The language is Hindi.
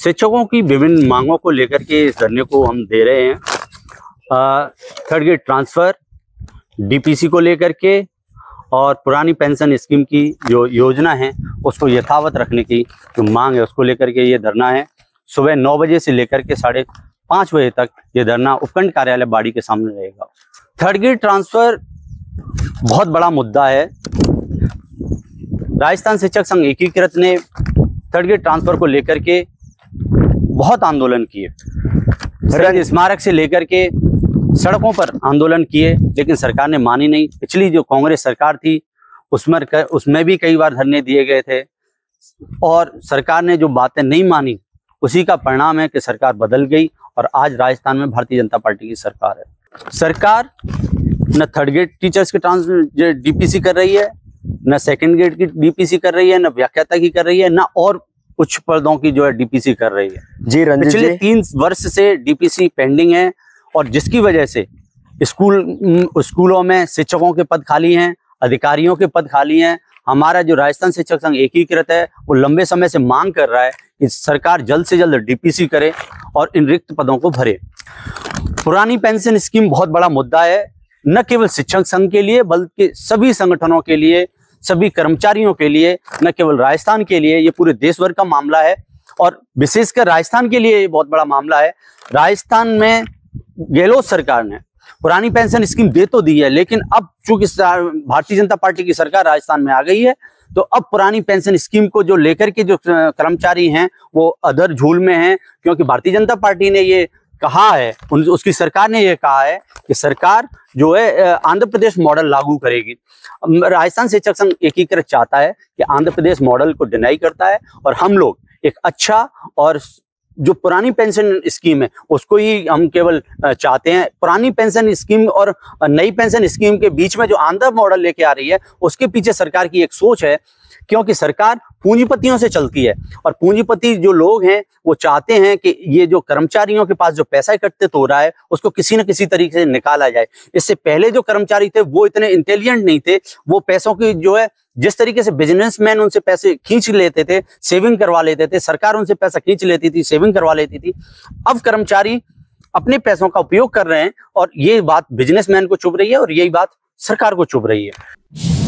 शिक्षकों की विभिन्न मांगों को लेकर के इस धरने को हम दे रहे हैं। थर्ड ग्रेड ट्रांसफ़र डीपीसी को लेकर के और पुरानी पेंशन स्कीम की जो योजना है, उसको यथावत रखने की जो मांग है, उसको लेकर के ये धरना है। सुबह नौ बजे से लेकर के साढ़े पाँच बजे तक ये धरना उपखंड कार्यालय बाड़ी के सामने रहेगा। थर्ड ग्रेड ट्रांसफ़र बहुत बड़ा मुद्दा है। राजस्थान शिक्षक संघ एकीकृत ने थर्ड ग्रेड ट्रांसफ़र को लेकर के बहुत आंदोलन किए। स्मारक से लेकर के सड़कों पर आंदोलन किए, लेकिन सरकार ने मानी नहीं। पिछली जो कांग्रेस सरकार थी, उसमें उसमें भी कई बार धरने दिए गए थे। और सरकार ने जो बातें नहीं मानी, उसी का परिणाम है कि सरकार बदल गई और आज राजस्थान में भारतीय जनता पार्टी की सरकार है। सरकार न थर्ड ग्रेड टीचर्स के ट्रांस डीपीसी कर रही है, न सेकंड ग्रेड की डीपीसी कर रही है, न व्याख्याता की कर रही है, न और उच्च पदों की जो है डीपीसी कर रही है। जी पिछले तीन वर्ष से डीपीसी पेंडिंग है और जिसकी वजह से स्कूल स्कूलों में शिक्षकों के पद खाली हैं अधिकारियों के पद खाली हैं। हमारा जो राजस्थान शिक्षक संघ एकीकृत है वो लंबे समय से मांग कर रहा है कि सरकार जल्द से जल्द डीपीसी करे और इन रिक्त पदों को भरे। पुरानी पेंशन स्कीम बहुत बड़ा मुद्दा है न केवल शिक्षक संघ के लिए बल्कि सभी संगठनों के लिए। सभी कर्मचारियों के लिए, न केवल राजस्थान के लिए, ये पूरे देश भर का मामला है। और विशेषकर राजस्थान के लिए ये बहुत बड़ा मामला है। राजस्थान में गहलोत सरकार ने पुरानी पेंशन स्कीम दे तो दी है, लेकिन अब चूँकि भारतीय जनता पार्टी की सरकार राजस्थान में आ गई है तो अब पुरानी पेंशन स्कीम को जो लेकर के जो कर्मचारी हैं, वो अदर झूल में हैं, क्योंकि भारतीय जनता पार्टी ने ये कहा है उन, उसकी सरकार ने यह कहा है कि सरकार जो है आंध्र प्रदेश मॉडल लागू करेगी। राजस्थान शिक्षक संघ एकीकृत चाहता है कि आंध्र प्रदेश मॉडल को डिनाई करता है और हम लोग एक अच्छा और जो पुरानी पेंशन स्कीम है उसको ही हम केवल चाहते हैं। पुरानी पेंशन स्कीम और नई पेंशन स्कीम के बीच में जो आंध्र मॉडल लेके आ रही है उसके पीछे सरकार की एक सोच है क्योंकि सरकार पूंजीपतियों से चलती है और पूंजीपति जो लोग हैं, वो चाहते हैं कि ये जो कर्मचारियों के पास जो पैसा इकट्ठित हो रहा है, उसको किसी न किसी तरीके से निकाला जाए। इससे पहले जो कर्मचारी थे, वो इतने इंटेलिजेंट नहीं थे। वो पैसों की जो है, जिस तरीके से बिजनेसमैन उनसे पैसे खींच लेते थे सेविंग करवा लेते थे, सरकार उनसे पैसा खींच लेती थी सेविंग करवा लेती थी। अब कर्मचारी अपने पैसों का उपयोग कर रहे हैं और ये बात बिजनेसमैन को चुभ रही है और यही बात सरकार को चुभ रही है।